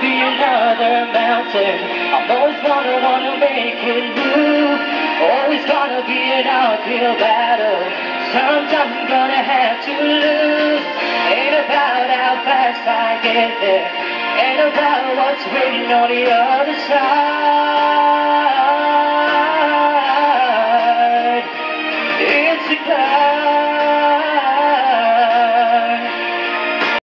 be another mountain. I'm always gonna wanna make it new. Always gonna be an uphill battle. Sometimes I'm gonna have to lose. Ain't about how fast I get there. Ain't about what's waiting on the other side. It's about